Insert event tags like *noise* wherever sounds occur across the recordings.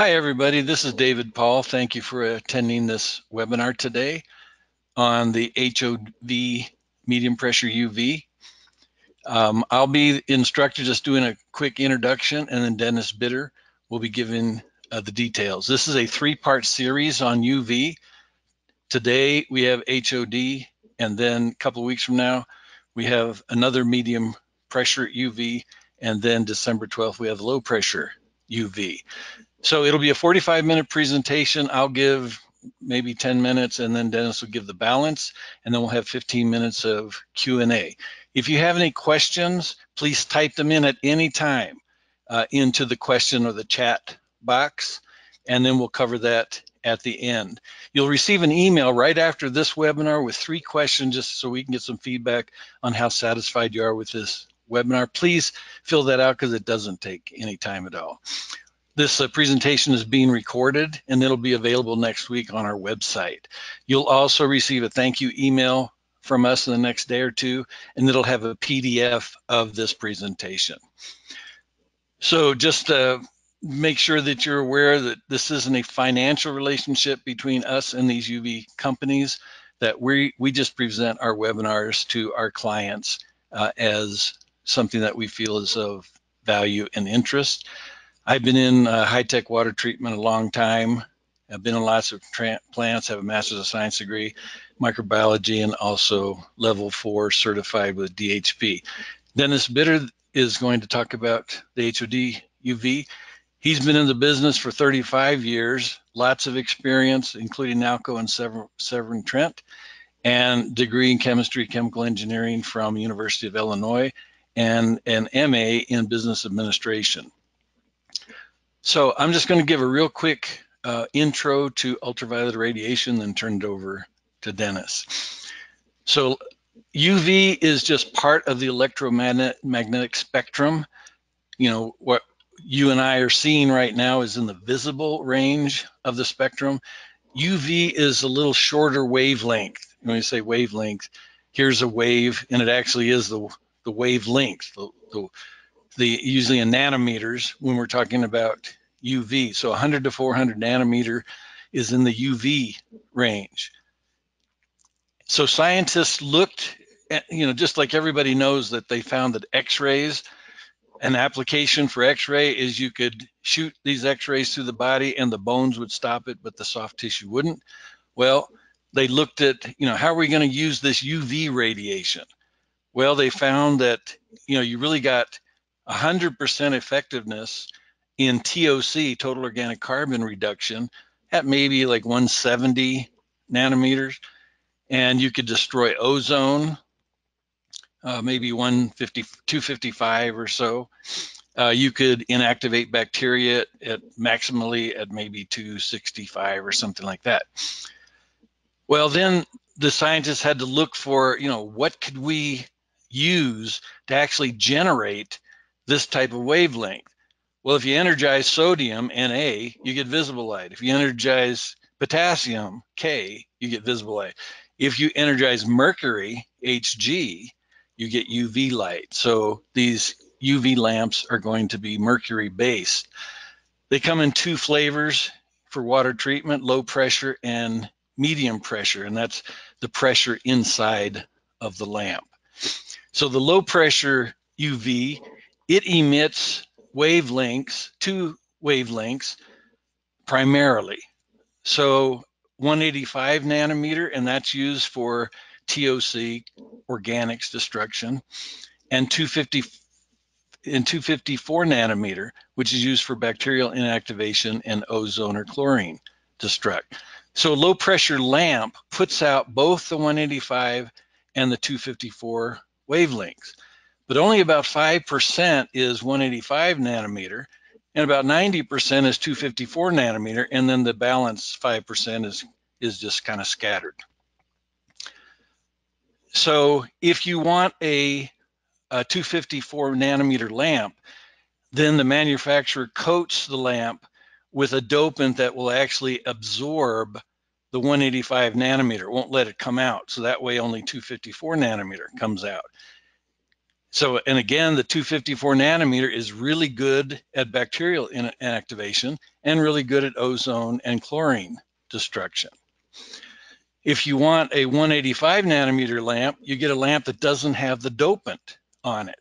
Hi, everybody. This is David Paul. Thank you for attending this webinar today on the HOD medium pressure UV. Um, I'll be instructor just doing a quick introduction and then Dennis Bitter will be giving uh, the details. This is a three-part series on UV. Today we have HOD and then a couple of weeks from now we have another medium pressure UV and then December 12th we have low pressure UV. So it'll be a 45 minute presentation. I'll give maybe 10 minutes and then Dennis will give the balance and then we'll have 15 minutes of Q&A. If you have any questions, please type them in at any time uh, into the question or the chat box and then we'll cover that at the end. You'll receive an email right after this webinar with three questions just so we can get some feedback on how satisfied you are with this webinar. Please fill that out because it doesn't take any time at all. This uh, presentation is being recorded and it'll be available next week on our website. You'll also receive a thank you email from us in the next day or two, and it'll have a PDF of this presentation. So just to make sure that you're aware that this isn't a financial relationship between us and these UV companies, that we, we just present our webinars to our clients uh, as something that we feel is of value and interest. I've been in uh, high-tech water treatment a long time. I've been in lots of plants, have a master's of science degree, microbiology, and also level four certified with DHP. Dennis Bitter is going to talk about the HOD UV. He's been in the business for 35 years, lots of experience, including Nalco and Severn Trent, and degree in chemistry, chemical engineering from University of Illinois, and an MA in business administration. So I'm just going to give a real quick uh, intro to ultraviolet radiation, then turn it over to Dennis. So UV is just part of the electromagnetic spectrum. You know, what you and I are seeing right now is in the visible range of the spectrum. UV is a little shorter wavelength. When you say wavelength, here's a wave, and it actually is the, the wavelength, the, the, the usually in nanometers when we're talking about UV. So 100 to 400 nanometer is in the UV range. So scientists looked at, you know, just like everybody knows that they found that X-rays, an application for X-ray is you could shoot these X-rays through the body and the bones would stop it, but the soft tissue wouldn't. Well, they looked at, you know, how are we going to use this UV radiation? Well, they found that, you know, you really got 100% effectiveness in TOC, total organic carbon reduction, at maybe like 170 nanometers. And you could destroy ozone, uh, maybe 150, 255 or so. Uh, you could inactivate bacteria at maximally at maybe 265 or something like that. Well, then the scientists had to look for, you know, what could we use to actually generate this type of wavelength? Well, if you energize sodium, Na, you get visible light. If you energize potassium, K, you get visible light. If you energize mercury, Hg, you get UV light. So these UV lamps are going to be mercury based. They come in two flavors for water treatment, low pressure and medium pressure, and that's the pressure inside of the lamp. So the low pressure UV, it emits wavelengths, two wavelengths primarily. So 185 nanometer, and that's used for TOC, organics destruction, and 250 and 254 nanometer, which is used for bacterial inactivation and ozone or chlorine destruct. So a low pressure lamp puts out both the 185 and the 254 wavelengths but only about 5% is 185 nanometer, and about 90% is 254 nanometer, and then the balance 5% is, is just kind of scattered. So if you want a, a 254 nanometer lamp, then the manufacturer coats the lamp with a dopant that will actually absorb the 185 nanometer, won't let it come out. So that way only 254 nanometer comes out. So, and again, the 254 nanometer is really good at bacterial inactivation and really good at ozone and chlorine destruction. If you want a 185 nanometer lamp, you get a lamp that doesn't have the dopant on it,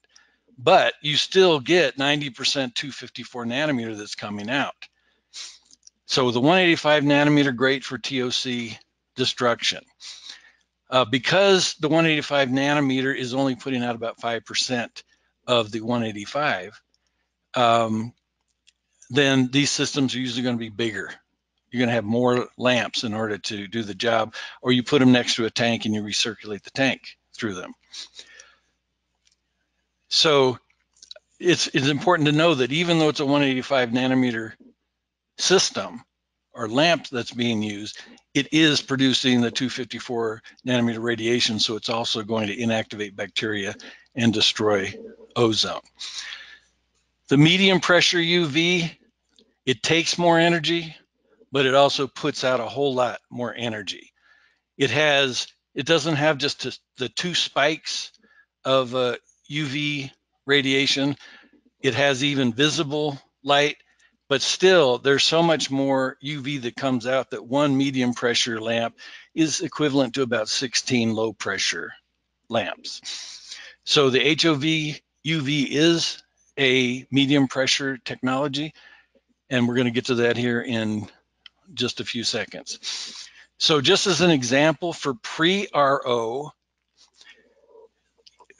but you still get 90% 254 nanometer that's coming out. So the 185 nanometer, great for TOC destruction. Uh, because the 185 nanometer is only putting out about 5% of the 185, um, then these systems are usually going to be bigger. You're going to have more lamps in order to do the job, or you put them next to a tank and you recirculate the tank through them. So it's, it's important to know that even though it's a 185 nanometer system or lamp that's being used, it is producing the 254 nanometer radiation, so it's also going to inactivate bacteria and destroy ozone. The medium pressure UV, it takes more energy, but it also puts out a whole lot more energy. It has, it doesn't have just the two spikes of uh, UV radiation. It has even visible light but still there's so much more UV that comes out that one medium pressure lamp is equivalent to about 16 low pressure lamps. So the HOD UV is a medium pressure technology, and we're going to get to that here in just a few seconds. So just as an example for pre-RO,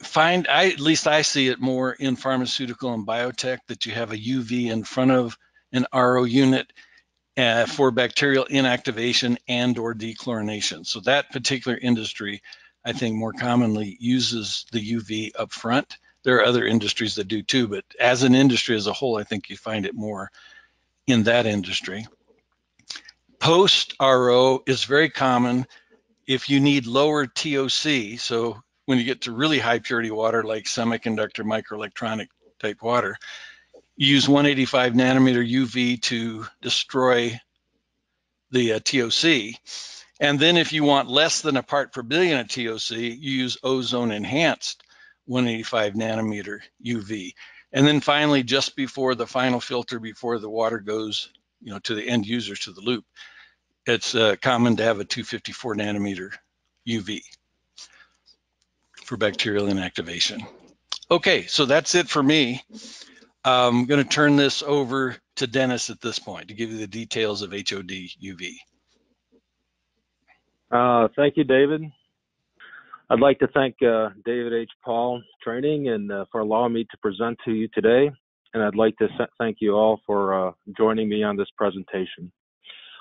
find I at least I see it more in pharmaceutical and biotech that you have a UV in front of an RO unit uh, for bacterial inactivation and or dechlorination. So that particular industry, I think more commonly uses the UV up front. There are other industries that do too, but as an industry as a whole, I think you find it more in that industry. Post RO is very common if you need lower TOC. So when you get to really high purity water like semiconductor microelectronic type water, use 185 nanometer UV to destroy the uh, TOC. And then if you want less than a part per billion of TOC, you use ozone enhanced 185 nanometer UV. And then finally, just before the final filter, before the water goes, you know, to the end users to the loop, it's uh, common to have a 254 nanometer UV for bacterial inactivation. Okay, so that's it for me. I'm going to turn this over to Dennis at this point to give you the details of HOD UV. Uh, thank you, David. I'd like to thank uh, David H. Paul Training and uh, for allowing me to present to you today. And I'd like to thank you all for uh, joining me on this presentation.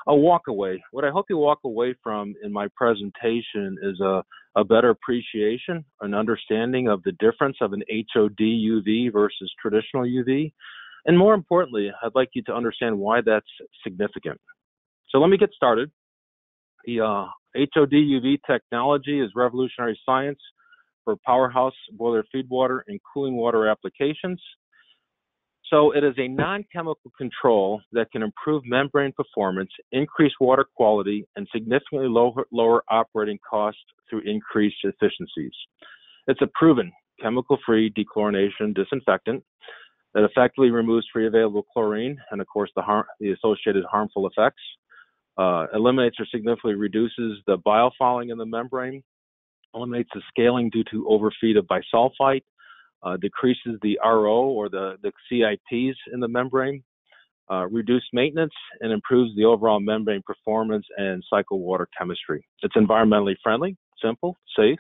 A walk away. What I hope you walk away from in my presentation is a a better appreciation, an understanding of the difference of an HOD UV versus traditional UV. And more importantly, I'd like you to understand why that's significant. So let me get started. The uh, HOD UV technology is revolutionary science for powerhouse boiler feed water and cooling water applications. So it is a non-chemical control that can improve membrane performance, increase water quality, and significantly lower, lower operating costs through increased efficiencies. It's a proven chemical-free dechlorination disinfectant that effectively removes free available chlorine and, of course, the, har- the associated harmful effects. Uh, eliminates or significantly reduces the biofouling in the membrane, eliminates the scaling due to overfeed of bisulfite, uh, decreases the RO or the, the CIPs in the membrane, uh, reduce maintenance, and improves the overall membrane performance and cycle water chemistry. It's environmentally friendly, simple, safe,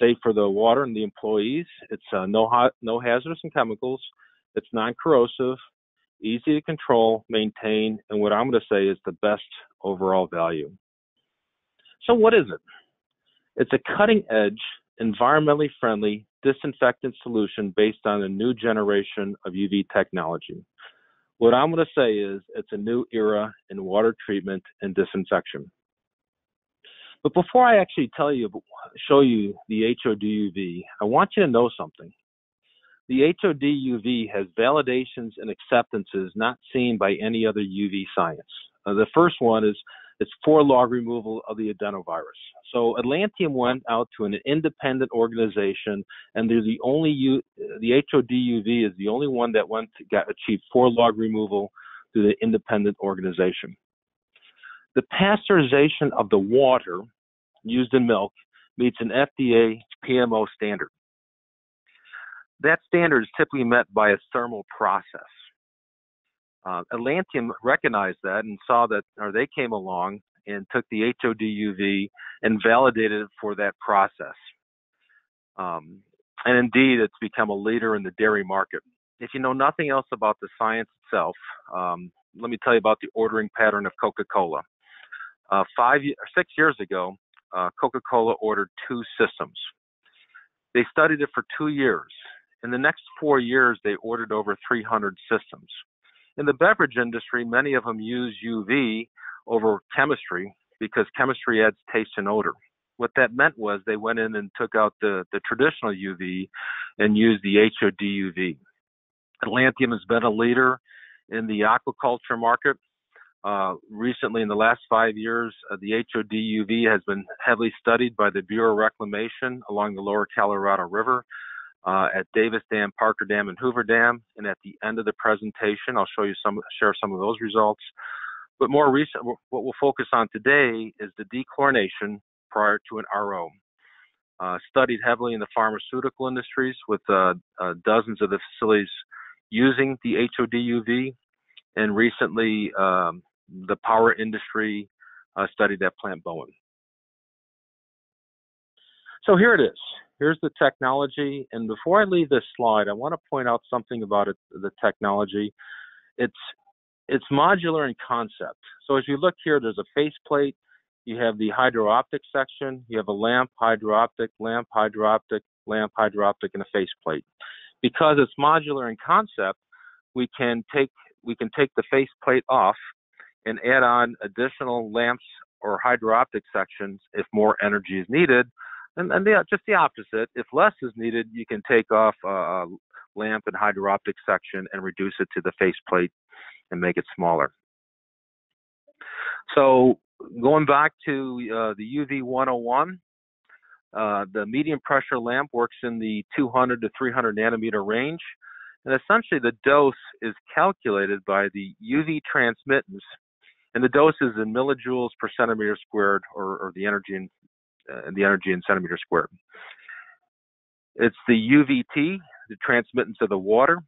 safe for the water and the employees. It's uh, no, hot, no hazardous chemicals. It's non-corrosive, easy to control, maintain, and what I'm going to say is the best overall value. So what is it? It's a cutting edge, environmentally friendly disinfectant solution based on a new generation of UV technology. What I'm going to say is it's a new era in water treatment and disinfection. But before I actually tell you, show you the HOD UV, I want you to know something. The HOD UV has validations and acceptances not seen by any other UV science. Uh, the first one is It's for log removal of the adenovirus. So Atlantium went out to an independent organization, and they're the only U, the HODUV is the only one that went to get achieved for log removal through the independent organization. The pasteurization of the water used in milk meets an FDA PMO standard. That standard is typically met by a thermal process. Uh, Atlantium recognized that and saw that, or they came along and took the HODUV and validated it for that process. Um, and indeed, it's become a leader in the dairy market. If you know nothing else about the science itself, um, let me tell you about the ordering pattern of Coca-Cola. Uh, five, six years ago, uh, Coca-Cola ordered two systems. They studied it for two years. In the next four years, they ordered over 300 systems. In the beverage industry, many of them use UV over chemistry because chemistry adds taste and odor. What that meant was they went in and took out the, the traditional UV and used the HOD UV. Atlantium has been a leader in the aquaculture market. Uh, recently, in the last five years, uh, the HOD UV has been heavily studied by the Bureau of Reclamation along the lower Colorado River uh, at Davis Dam, Parker Dam, and Hoover Dam. And at the end of the presentation, I'll show you some, share some of those results. But more recent, what we'll focus on today is the dechlorination prior to an RO. Uh, studied heavily in the pharmaceutical industries with uh, uh, dozens of the facilities using the HODUV, and recently um, the power industry uh, studied at Plant Bowen. So here it is. Here's the technology. And before I leave this slide, I want to point out something about it, the technology. It's it's modular in concept. So as you look here, there's a faceplate. You have the hydro optic section. You have a lamp, hydro optic, lamp, hydro optic, lamp, hydro optic, and a faceplate. Because it's modular in concept, we can take we can take the faceplate off and add on additional lamps or hydro optic sections if more energy is needed. And, and the, just the opposite, if less is needed, you can take off a lamp and hydro optic section and reduce it to the faceplate and make it smaller. So going back to uh, the UV 101, uh, the medium pressure lamp works in the 200 to 300 nanometer range. And essentially, the dose is calculated by the UV transmittance, and the dose is in millijoules per centimeter squared, or, or the energy in uh, the energy in centimeter squared. It's the UVT, the transmittance of the water,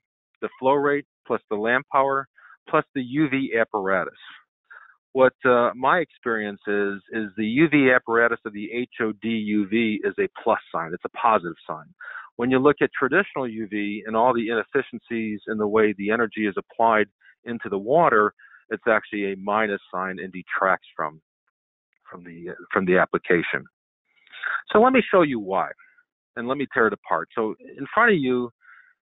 the flow rate plus the lamp power, plus the UV apparatus. What uh, my experience is is the UV apparatus of the HOD UV is a plus sign. It's a positive sign. When you look at traditional UV and all the inefficiencies in the way the energy is applied into the water, it's actually a minus sign and detracts from from the from the application. So let me show you why, and let me tear it apart. So in front of you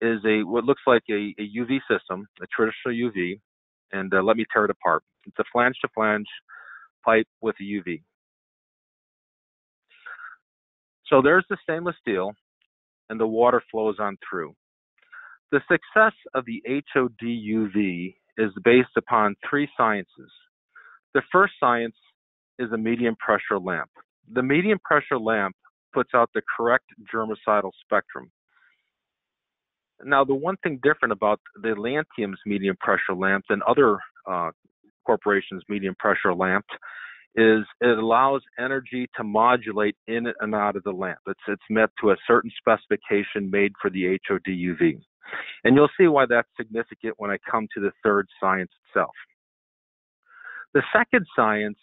is a what looks like a, a UV system, a traditional UV, and uh, let me tear it apart. It's a flange to flange pipe with a UV. So there's the stainless steel, and the water flows on through. The success of the HOD UV is based upon three sciences. The first science is a medium pressure lamp. The medium pressure lamp puts out the correct germicidal spectrum. Now, the one thing different about the Lantium's medium pressure lamp than other uh, corporations' medium pressure lamps is it allows energy to modulate in and out of the lamp. It's, it's met to a certain specification made for the HOD UV. And you'll see why that's significant when I come to the third science itself. The second science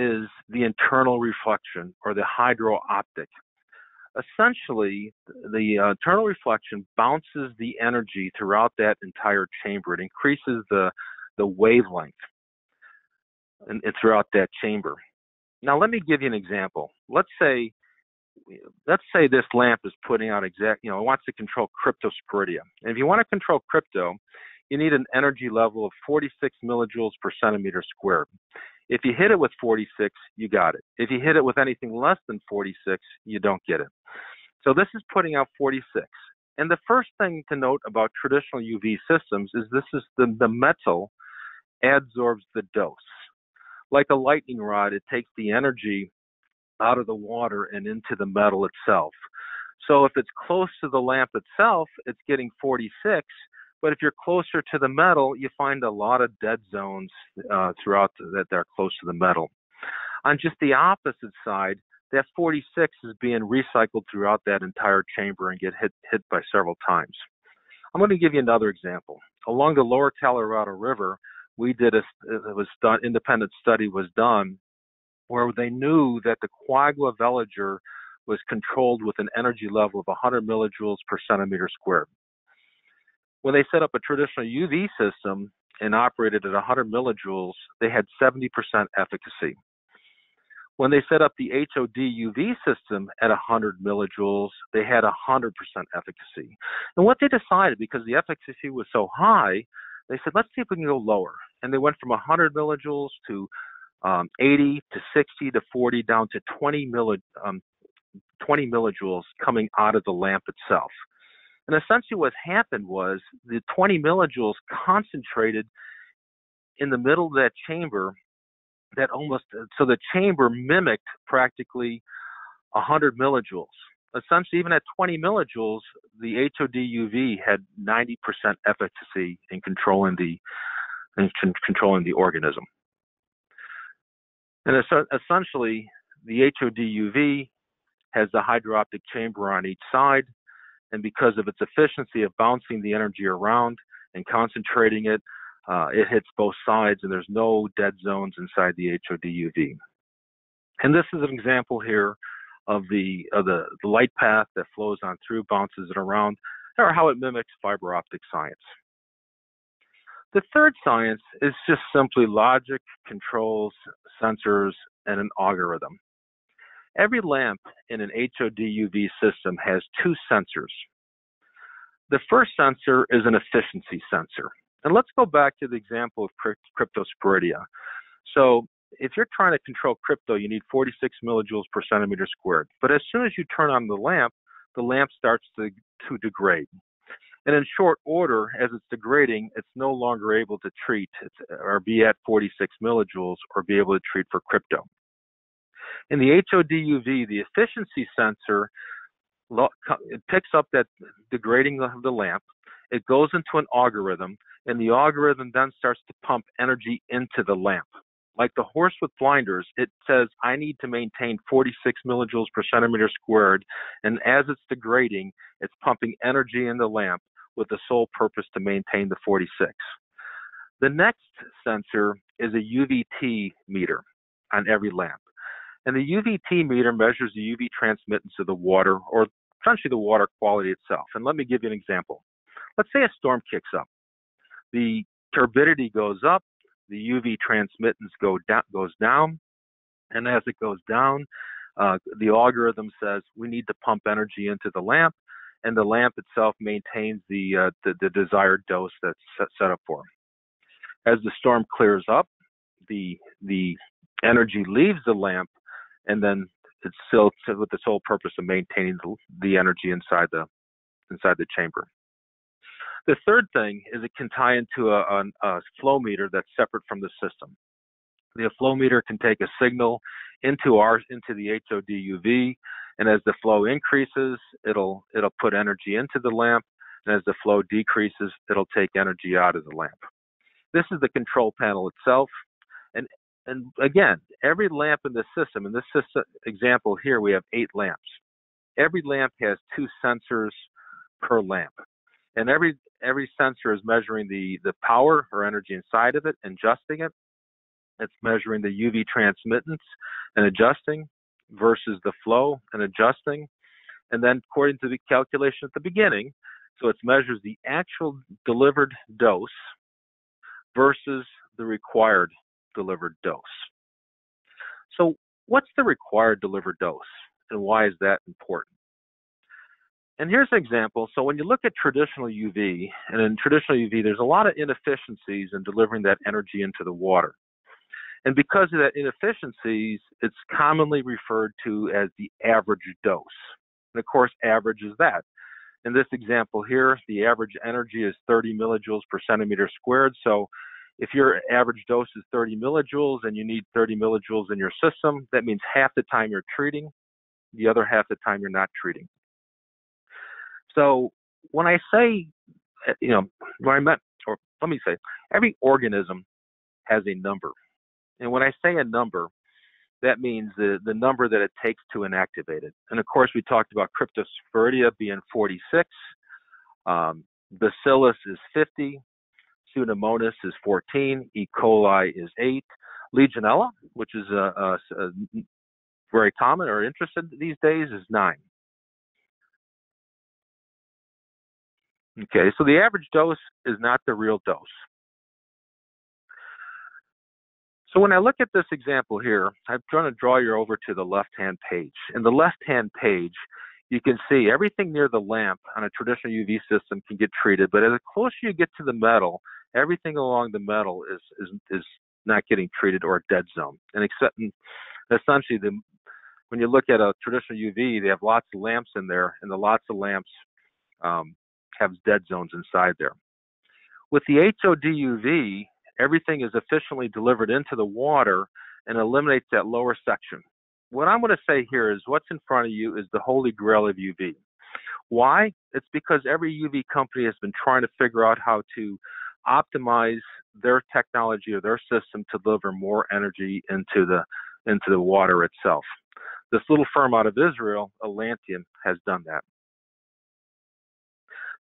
is the internal reflection or the hydro optic essentially the uh, internal reflection bounces the energy throughout that entire chamber. It increases the the wavelength and, throughout that chamber. Now let me give you an example. Let's say let's say this lamp is putting out exact, you know, it wants to control cryptosporidium. And if you want to control crypto, you need an energy level of 46 millijoules per centimeter squared. If you hit it with 46, you got it. If you hit it with anything less than 46, you don't get it. So this is putting out 46. And the first thing to note about traditional UV systems is this is the, the metal adsorbs the dose. Like a lightning rod, it takes the energy out of the water and into the metal itself. So if it's close to the lamp itself, it's getting 46. But if you're closer to the metal, you find a lot of dead zones uh, throughout the, that they're close to the metal. On just the opposite side, that 46 is being recycled throughout that entire chamber and get hit hit by several times. I'm going to give you another example. Along the lower Colorado River, we did a it was done independent study was done where they knew that the Quagga veliger was controlled with an energy level of 100 millijoules per centimeter squared. When they set up a traditional UV system and operated at 100 millijoules, they had 70% efficacy. When they set up the HOD UV system at 100 millijoules, they had 100% efficacy. And what they decided, because the efficacy was so high, they said, let's see if we can go lower. And they went from 100 millijoules to um, 80 to 60 to 40 down to 20, milli, um, 20 millijoules coming out of the lamp itself. And essentially, what happened was the 20 millijoules concentrated in the middle of that chamber. That almost so the chamber mimicked practically 100 millijoules. Essentially, even at 20 millijoules, the HOD UV had 90% efficacy in controlling the in controlling the organism. And essentially, the HOD UV has the hydro-optic chamber on each side, and because of its efficiency of bouncing the energy around and concentrating it, uh, it hits both sides, and there's no dead zones inside the HOD UV. And this is an example here of the of the, the light path that flows on through, bounces it around, or how it mimics fiber optic science. The third science is just simply logic, controls, sensors, and an algorithm. Every lamp in an HOD UV system has two sensors. The first sensor is an efficiency sensor. And let's go back to the example of cryptosporidia. So if you're trying to control crypto, you need 46 millijoules per centimeter squared. But as soon as you turn on the lamp, the lamp starts to, to degrade. And in short order, as it's degrading, it's no longer able to treat or be at 46 millijoules or be able to treat for crypto. In the HODUV, the efficiency sensor it picks up that degrading of the lamp. It goes into an algorithm, and the algorithm then starts to pump energy into the lamp. Like the horse with blinders, it says, I need to maintain 46 millijoules per centimeter squared. And as it's degrading, it's pumping energy in the lamp with the sole purpose to maintain the 46. The next sensor is a UVT meter on every lamp. And the UVT meter measures the UV transmittance of the water, or essentially the water quality itself. And let me give you an example. Let's say a storm kicks up. The turbidity goes up, the UV transmittance go down, goes down, and as it goes down, uh, the algorithm says we need to pump energy into the lamp, and the lamp itself maintains the uh, the, the, desired dose that's set, set up for. As the storm clears up, the the energy leaves the lamp, and then it's still with the sole purpose of maintaining the, energy inside the inside the chamber. The third thing is it can tie into a, a, a flow meter that's separate from the system. The flow meter can take a signal into our into the HODUV, and as the flow increases, it'll it'll put energy into the lamp, and as the flow decreases, it'll take energy out of the lamp. This is the control panel itself, and and again, every lamp in the system, in this system example here, we have eight lamps. Every lamp has two sensors per lamp. And every every sensor is measuring the the power or energy inside of it adjusting it. It's measuring the uv transmittance and adjusting versus the flow and adjusting. And then according to the calculation at the beginning so it measures the actual delivered dose versus the required delivered dose so what's the required delivered dose and why is that important and here's an example. So when you look at traditional UV, and in traditional UV, there's a lot of inefficiencies in delivering that energy into the water. And because of that inefficiencies, it's commonly referred to as the average dose. And of course, average is that. In this example here, the average energy is 30 millijoules per centimeter squared. So If your average dose is 30 millijoules and you need 30 millijoules in your system, that means half the time you're treating, the other half the time you're not treating. So when I say, uh, you know, what I meant, or let me say, every organism has a number. And when I say a number, that means the, the number that it takes to inactivate it. And of course, we talked about Cryptosporidia being 46, um, Bacillus is 50, Pseudomonas is 14, E. coli is 8, Legionella, which is a, a, a very common or interested these days, is 9. Okay, so the average dose is not the real dose. So when I look at this example here, I'm trying to draw you over to the left-hand page. In the left-hand page, you can see everything near the lamp on a traditional UV system can get treated, but as closer you get to the metal, everything along the metal is is is not getting treated or a dead zone. And except essentially the when you look at a traditional UV, they have lots of lamps in there, and the lots of lamps um, have dead zones inside there. With the HOD UV, everything is efficiently delivered into the water and eliminates that lower section. What I'm going to say here is what's in front of you is the holy grail of UV. Why? It's because every UV company has been trying to figure out how to optimize their technology or their system to deliver more energy into the into the water itself. This little firm out of Israel, Atlantium, has done that.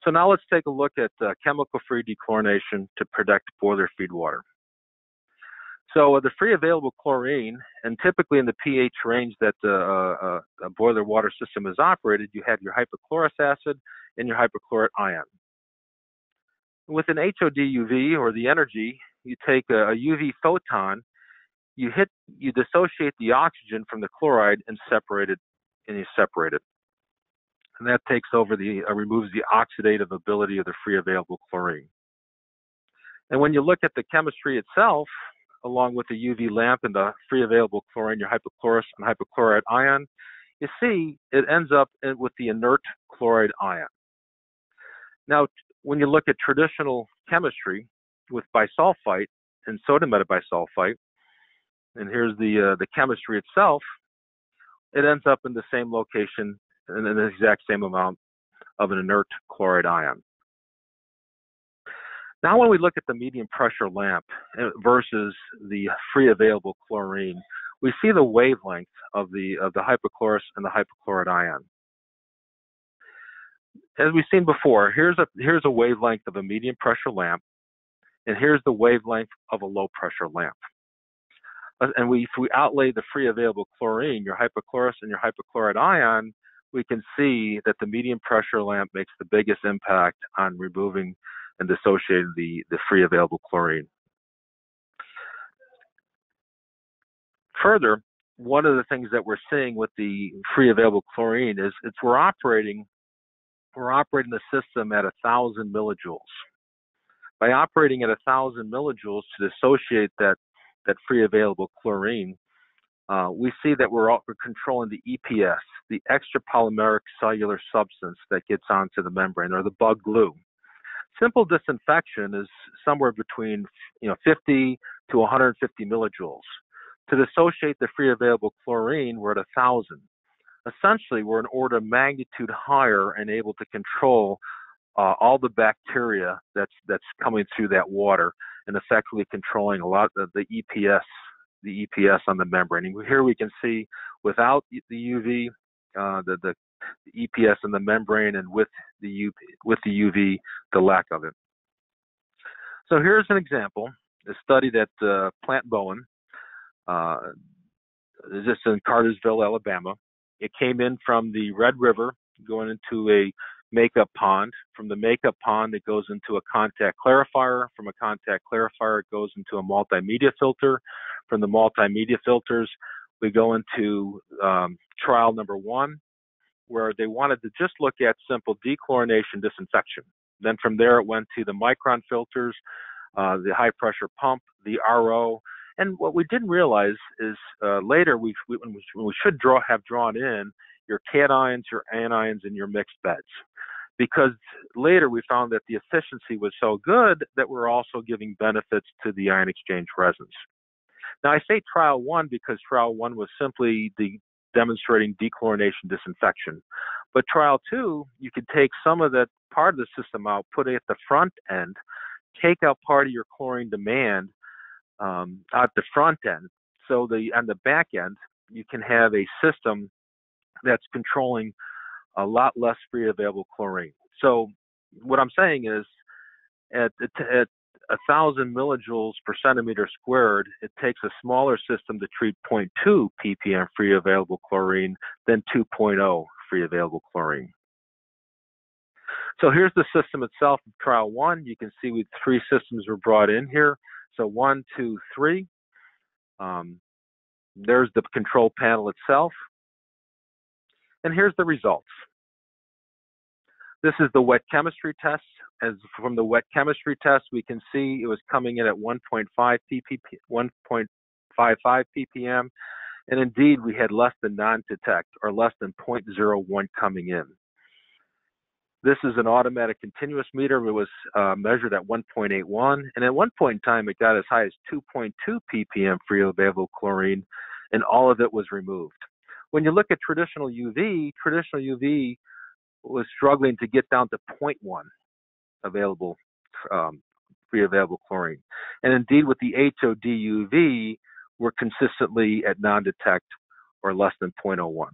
So now let's take a look at uh, chemical-free dechlorination to protect boiler feed water. So uh, the free available chlorine, and typically in the pH range that the uh, uh boiler water system is operated, you have your hypochlorous acid and your hypochlorite ion. With an HOD UV or the energy, you take a, a UV photon, you hit, you dissociate the oxygen from the chloride and separate it, and you separate it and that takes over the uh, removes the oxidative ability of the free available chlorine. And when you look at the chemistry itself, along with the UV lamp and the free available chlorine, your hypochlorous and hypochlorite ion, you see it ends up with the inert chloride ion. Now, when you look at traditional chemistry with bisulfite and sodium metabisulfite, and here's the uh, the chemistry itself, it ends up in the same location and in the exact same amount of an inert chloride ion. Now, when we look at the medium pressure lamp uh, versus the free available chlorine, we see the wavelength of the of the hypochlorous and the hypochlorite ion. As we've seen before, here's a here's a wavelength of a medium pressure lamp, and here's the wavelength of a low pressure lamp. Uh, and we, if we outlay the free available chlorine, your hypochlorous and your hypochlorite ion, we can see that the medium pressure lamp makes the biggest impact on removing and dissociating the, the free available chlorine. Further, one of the things that we're seeing with the free available chlorine is it's we're operating we're operating the system at a thousand millijoules. By operating at a thousand millijoules to dissociate that that free available chlorine, uh, we see that we're, all, we're controlling the EPS, the extra polymeric cellular substance that gets onto the membrane, or the bug glue. Simple disinfection is somewhere between you know 50 to 150 millijoules. To dissociate the free available chlorine, we're at a thousand. Essentially, we're an order of magnitude higher and able to control uh, all the bacteria that's that's coming through that water and effectively controlling a lot of the EPS the EPS on the membrane. And here we can see without the UV, uh, the, the, EPS in the membrane, and with the UV, with the UV, the lack of it. So here's an example, a study that uh, Plant Bowen, uh, this in Cartersville, Alabama. It came in from the Red River, going into a makeup pond. From the makeup pond, it goes into a contact clarifier. From a contact clarifier, it goes into a multimedia filter. From the multimedia filters, we go into um, trial number one, where they wanted to just look at simple dechlorination disinfection. Then from there, it went to the micron filters, uh, the high pressure pump, the RO. And what we didn't realize is uh, later we, we, when we should draw have drawn in your cations, your anions, and your mixed beds. because later we found that the efficiency was so good that we're also giving benefits to the ion exchange resins. Now I say trial one because trial one was simply the demonstrating dechlorination disinfection. But trial two, you could take some of that part of the system out, put it at the front end, take out part of your chlorine demand um, at the front end. So the on the back end, you can have a system that's controlling a lot less free available chlorine. So what I'm saying is, at, at a thousand millijoules per centimeter squared, it takes a smaller system to treat 0.2 ppm free available chlorine than 2.0 free available chlorine. So here's the system itself of trial one. You can see we three systems were brought in here. So one, two, three. Um, there's the control panel itself. And here's the results. This is the wet chemistry test. As from the wet chemistry test, we can see it was coming in at 1.5 ppm, 1.55 ppm, and indeed we had less than non-detect or less than 0.01 coming in. This is an automatic continuous meter. It was uh, measured at 1.81, and at one point in time, it got as high as 2.2 ppm free available chlorine, and all of it was removed. When you look at traditional UV, traditional UV was struggling to get down to 0.1 available um, free available chlorine, and indeed with the HOD UV, we're consistently at non-detect or less than 0.01.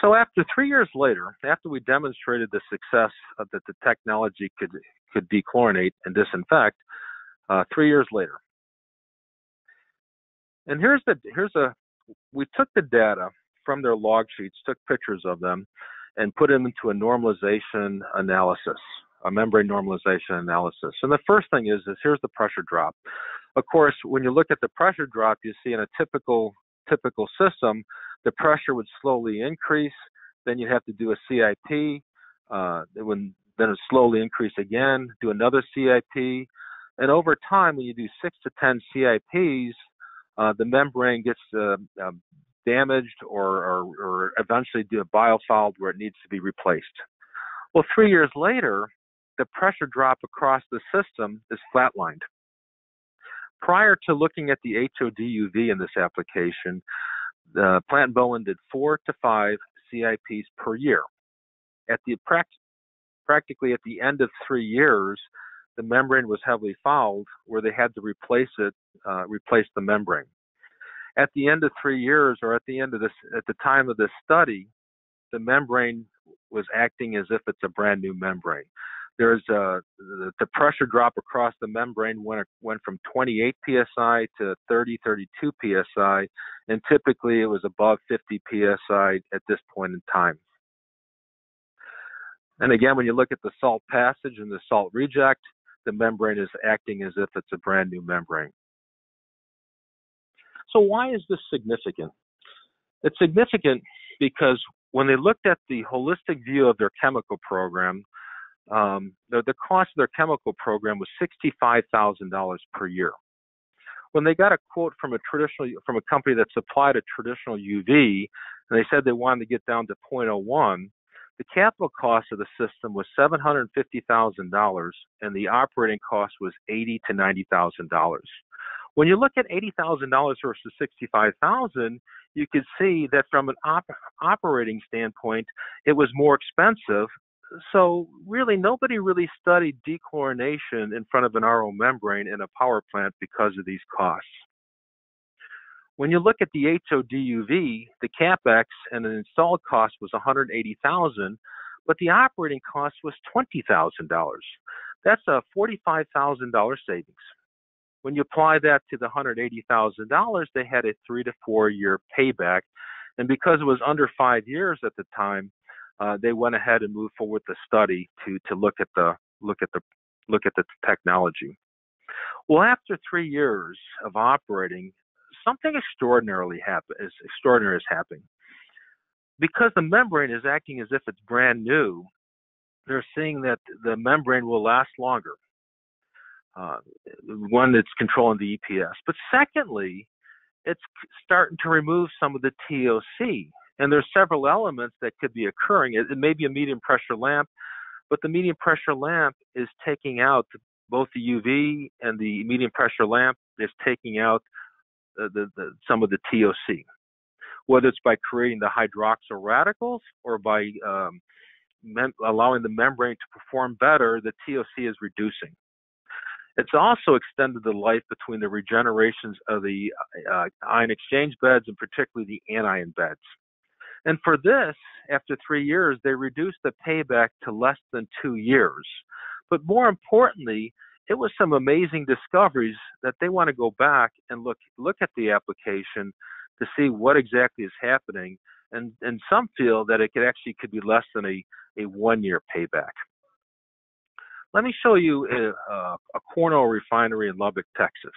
So after three years later, after we demonstrated the success of that the technology could could dechlorinate and disinfect, uh, three years later, and here's the here's a we took the data from their log sheets, took pictures of them, and put them into a normalization analysis, a membrane normalization analysis. And the first thing is, is here's the pressure drop. Of course, when you look at the pressure drop, you see in a typical typical system, the pressure would slowly increase. Then you'd have to do a CIP. Uh, when then it slowly increase again, do another CIP, and over time, when you do six to ten CIPs, uh, the membrane gets uh, um, damaged or, or, or eventually do a biofouled where it needs to be replaced. Well, three years later, the pressure drop across the system is flatlined. Prior to looking at the HOD UV in this application, the Plant Bowen did four to five CIPs per year. At the practically at the end of three years, the membrane was heavily fouled, where they had to replace it, uh, replace the membrane. At the end of three years, or at the end of this, at the time of this study, the membrane was acting as if it's a brand new membrane there's a the, pressure drop across the membrane went went from 28 psi to 30 32 psi and typically it was above 50 psi at this point in time. And again when you look at the salt passage and the salt reject the membrane is acting as if it's a brand new membrane. So why is this significant? It's significant because when they looked at the holistic view of their chemical program um, the, the cost of their chemical program was $65,000 per year. When they got a quote from a traditional from a company that supplied a traditional UV, and they said they wanted to get down to 0.01, the capital cost of the system was $750,000, and the operating cost was eighty to $90,000. When you look at $80,000 versus $65,000, you can see that from an op- operating standpoint, it was more expensive so really nobody really studied dechlorination in front of an RO membrane in a power plant because of these costs. When you look at the HOD UV, the capex and the installed cost was 180,000, but the operating cost was $20,000. That's a $45,000 savings. When you apply that to the $180,000, they had a three to four year payback. And because it was under five years at the time, uh, they went ahead and moved forward the study to to look at the look at the look at the technology. Well, after three years of operating, something extraordinarily is extraordinary is happening. Because the membrane is acting as if it's brand new, they're seeing that the membrane will last longer. Uh, one that's controlling the EPS, but secondly, it's starting to remove some of the TOC And there's several elements that could be occurring. It, it may be a medium pressure lamp, but the medium pressure lamp is taking out both the UV and the medium pressure lamp is taking out the, the, some of the TOC, whether it's by creating the hydroxyl radicals or by um, mem- allowing the membrane to perform better, the TOC is reducing. It's also extended the life between the regenerations of the uh, ion exchange beds and particularly the anion beds. And for this, after three years, they reduced the payback to less than two years. But more importantly, it was some amazing discoveries that they want to go back and look look at the application to see what exactly is happening. And and some feel that it could actually could be less than a, a one year payback. Let me show you a, a corn oil refinery in Lubbock, Texas.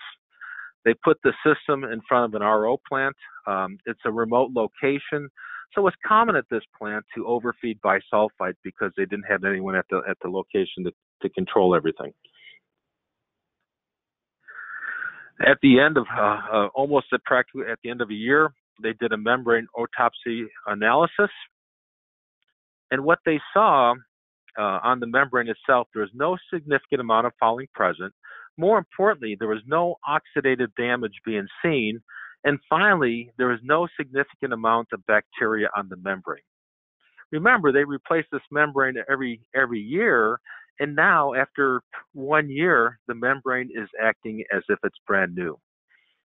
They put the system in front of an RO plant. Um, it's a remote location, so it's common at this plant to overfeed bisulfite because they didn't have anyone at the at the location to, to control everything. At the end of uh, uh, almost at practically at the end of a year, they did a membrane autopsy analysis, and what they saw uh, on the membrane itself, there was no significant amount of fouling present. More importantly, there was no oxidative damage being seen. And finally, there is no significant amount of bacteria on the membrane. Remember, they replace this membrane every every year, and now after one year, the membrane is acting as if it's brand new.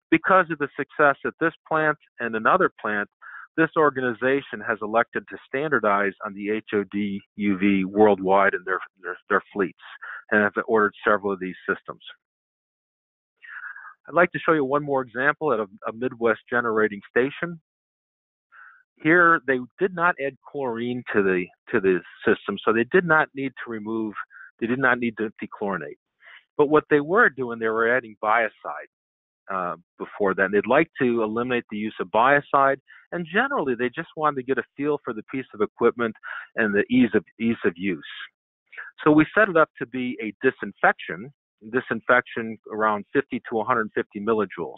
Because of the success at this plant and another plant, this organization has elected to standardize on the HOD UV worldwide in their, their, their fleets and have ordered several of these systems. I'd like to show you one more example at a, a Midwest generating station. Here, they did not add chlorine to the to the system, so they did not need to remove, they did not need to dechlorinate. But what they were doing, they were adding biocide uh, before then. They'd like to eliminate the use of biocide, and generally, they just wanted to get a feel for the piece of equipment and the ease of ease of use. So we set it up to be a disinfection, disinfection around 50 to 150 millijoules.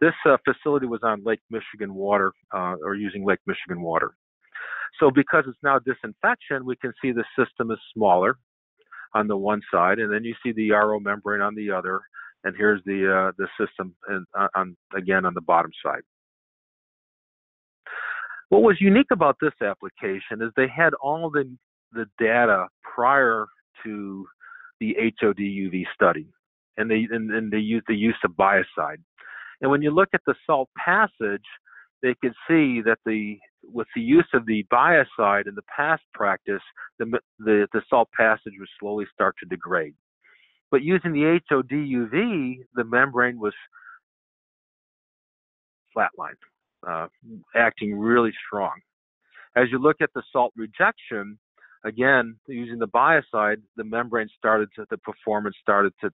This uh, facility was on Lake Michigan water, uh, or using Lake Michigan water. So because it's now disinfection, we can see the system is smaller on the one side, and then you see the RO membrane on the other, and here's the uh, the system and, uh, on again on the bottom side. What was unique about this application is they had all the the data prior to the HOD UV study, and they and, and they used the use of biocide. And when you look at the salt passage, they could see that the with the use of the biocide in the past practice, the, the, the salt passage would slowly start to degrade. But using the HOD UV, the membrane was flatlined, uh, acting really strong. As you look at the salt rejection, again, using the biocide, the membrane started to, the performance started to,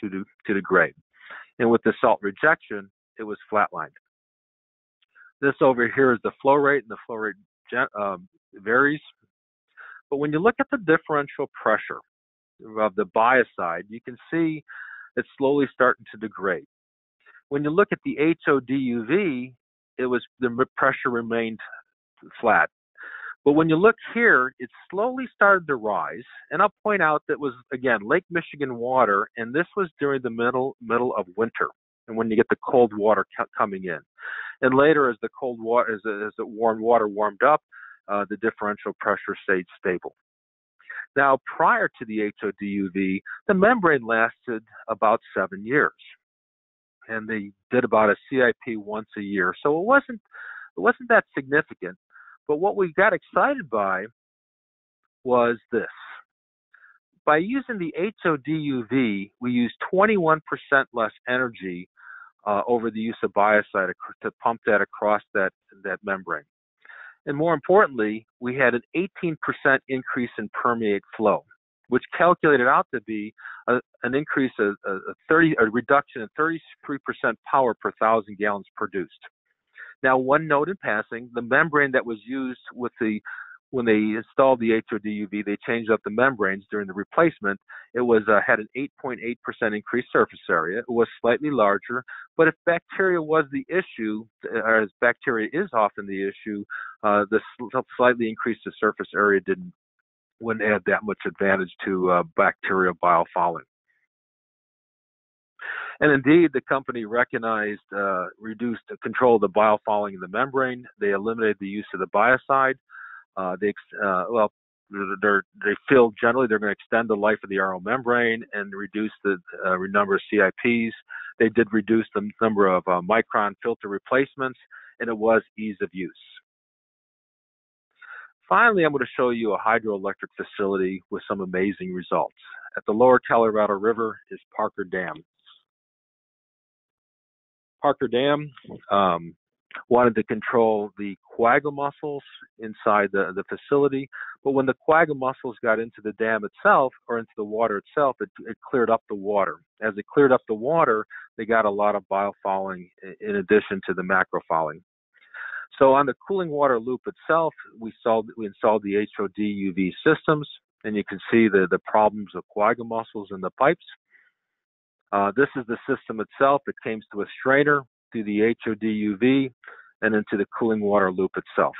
to, to, to degrade. And with the salt rejection, it was flatlined. This over here is the flow rate, and the flow rate um, varies. But when you look at the differential pressure of the biocide, you can see it's slowly starting to degrade. When you look at the HOD UV, it was the pressure remained flat. But when you look here, it slowly started to rise. And I'll point out that was again Lake Michigan water, and this was during the middle middle of winter, and when you get the cold water coming in. And later, as the cold water, as, as the warm water warmed up, uh, the differential pressure stayed stable. Now, prior to the HODUV, the membrane lasted about seven years, and they did about a CIP once a year. So it wasn't it wasn't that significant. But what we got excited by was this. By using the HOD UV, we used 21% less energy uh, over the use of biocide to pump that across that, that membrane. And more importantly, we had an 18% increase in permeate flow, which calculated out to be a, an increase of a, 30, a reduction in 33% power per thousand gallons produced. Now, one note in passing, the membrane that was used with the when they installed the HOD-UV, they changed up the membranes during the replacement. It was uh, had an 8.8% increased surface area. It was slightly larger, but if bacteria was the issue, or as bacteria is often the issue, uh, the slightly increased the surface area didn't wouldn't add that much advantage to uh, bacterial biofouling. And indeed, the company recognized uh, reduced control of the biofouling in the membrane. They eliminated the use of the biocide. Uh, they uh, well, they feel generally they're going to extend the life of the RO membrane and reduce the uh, number of CIPs. They did reduce the number of uh, micron filter replacements, and it was ease of use. Finally, I'm going to show you a hydroelectric facility with some amazing results. At the lower Colorado River is Parker Dam. Parker Dam um, wanted to control the quagga mussels inside the, the facility, but when the quagga mussels got into the dam itself or into the water itself, it, it cleared up the water. As it cleared up the water, they got a lot of biofouling in addition to the macrofouling. So on the cooling water loop itself, we we installed the HOD UV systems, and you can see the, the problems of quagga mussels in the pipes. Uh, this is the system itself. It came to a strainer through the HOD UV and into the cooling water loop itself.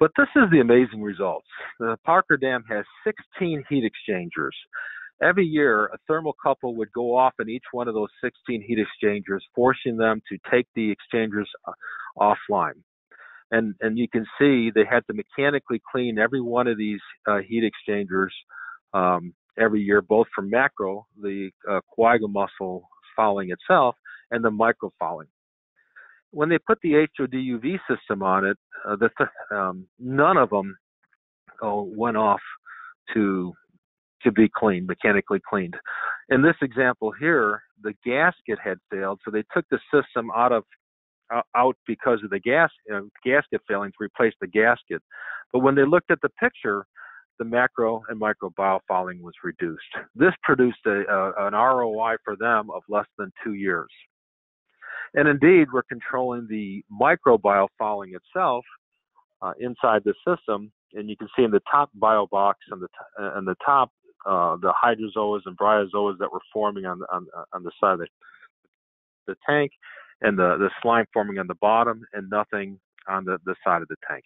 But this is the amazing results. The Parker Dam has 16 heat exchangers Every year, a thermocouple would go off in each one of those 16 heat exchangers, forcing them to take the exchangers uh, offline. And, and you can see they had to mechanically clean every one of these uh, heat exchangers um, every year, both for macro, the uh, quagga mussel fouling itself, and the micro fouling. When they put the HODUV system on it, uh, the, um, none of them oh, went off to to be cleaned, mechanically cleaned. In this example here, the gasket had failed, so they took the system out of uh, out because of the gas uh, gasket failing to replace the gasket. But when they looked at the picture, the macro and micro biofouling was reduced. This produced a, a, an ROI for them of less than two years. And indeed, we're controlling the micro biofouling itself uh, inside the system. And you can see in the top bio box on the, t- the top uh, the hydrozoas and bryozoas that were forming on the, on, on the side of the, the tank, and the, the slime forming on the bottom, and nothing on the, the side of the tank.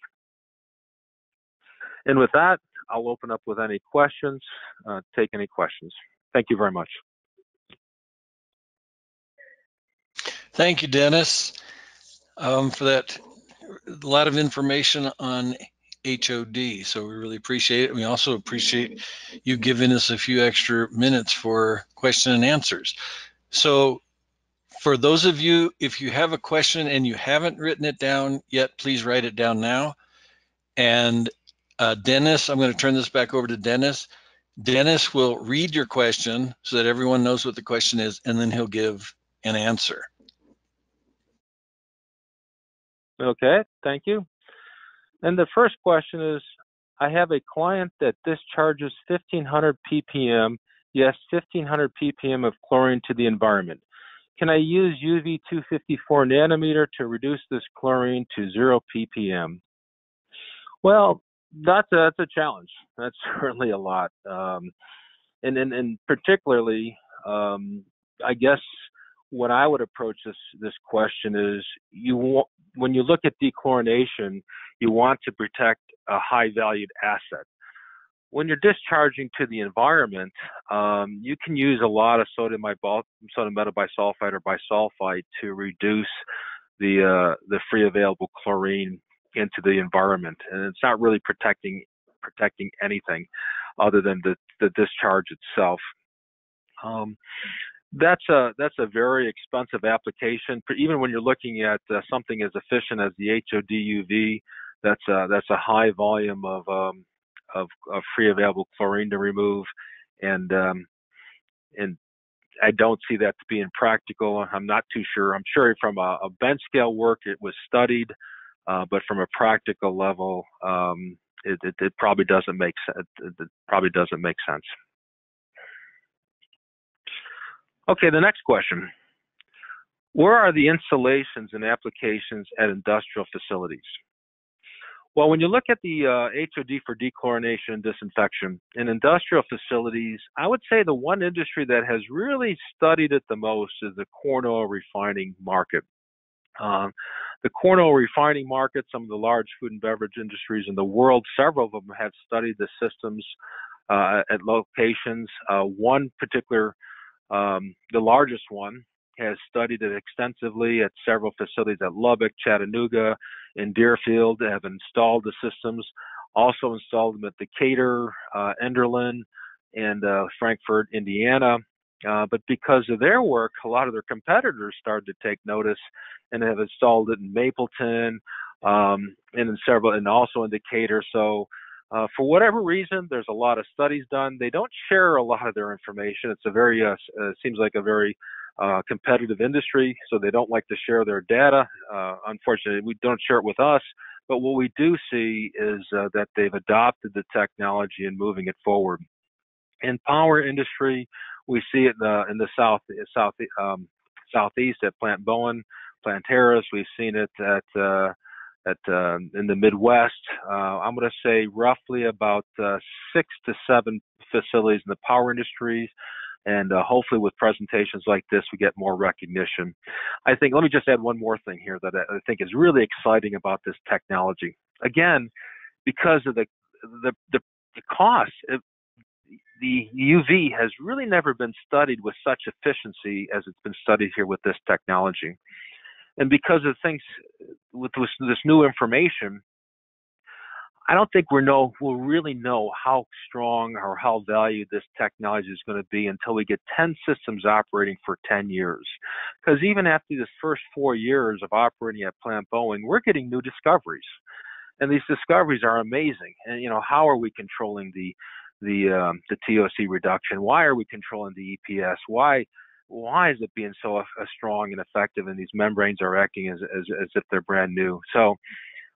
And with that, I'll open up with any questions, uh, take any questions. Thank you very much. Thank you, Dennis, um, for that. A lot of information on HOD. So we really appreciate it. We also appreciate you giving us a few extra minutes for question and answers. So for those of you, if you have a question and you haven't written it down yet, please write it down now. And uh, Dennis, I'm going to turn this back over to Dennis. Dennis will read your question so that everyone knows what the question is, and then he'll give an answer. Okay, thank you. And the first question is I have a client that discharges 1500 ppm, yes, 1500 ppm of chlorine to the environment. Can I use UV 254 nanometer to reduce this chlorine to 0 ppm? Well, that's a, that's a challenge. That's *laughs* certainly a lot. Um, and, and, and particularly, um, I guess what I would approach this this question is you when you look at dechlorination, you want to protect a high valued asset. When you're discharging to the environment, um, you can use a lot of sodium, sodium metabisulfite or bisulfite to reduce the uh, the free available chlorine into the environment, and it's not really protecting protecting anything other than the, the discharge itself. Um, that's a that's a very expensive application. Even when you're looking at uh, something as efficient as the HODUV, that's a, that's a high volume of, um, of, of free available chlorine to remove, and um, and I don't see that to being practical. I'm not too sure. I'm sure from a, a bench scale work it was studied, uh, but from a practical level, um, it, it, it, probably doesn't make sense. It probably doesn't make sense. Okay, the next question. Where are the installations and applications at industrial facilities? Well, when you look at the uh, HOD for dechlorination and disinfection in industrial facilities, I would say the one industry that has really studied it the most is the corn oil refining market. Um, the corn oil refining market, some of the large food and beverage industries in the world, several of them have studied the systems uh, at locations. Uh, one particular, um, the largest one, has studied it extensively at several facilities at Lubbock, Chattanooga, and Deerfield, have installed the systems. Also installed them at Decatur, uh, Enderlin, and uh, Frankfort, Indiana. Uh, but because of their work, a lot of their competitors started to take notice and have installed it in Mapleton um, and in several, and also in Decatur. So, uh, for whatever reason, there's a lot of studies done. They don't share a lot of their information. It's a very, uh, uh seems like a very uh, competitive industry, so they don't like to share their data. Unfortunately, we don't share it with us. But what we do see is that they've adopted the technology and moving it forward. In power industry, we see it in the, in the south south um, southeast at Plant Bowen, Plant Harris. We've seen it at uh, at uh, in the Midwest. Uh, I'm going to say roughly about uh, six to seven facilities in the power industries and uh, hopefully with presentations like this we get more recognition i think let me just add one more thing here that i think is really exciting about this technology again because of the the the, the cost the uv has really never been studied with such efficiency as it's been studied here with this technology and because of things with this, this new information I don't think we know we'll really know how strong or how valued this technology is going to be until we get 10 systems operating for 10 years. Because even after this first four years of operating at Plant Bowen, we're getting new discoveries, and these discoveries are amazing. And you know, how are we controlling the the um, the TOC reduction? Why are we controlling the EPS? Why why is it being so uh, strong and effective? And these membranes are acting as as, as if they're brand new. So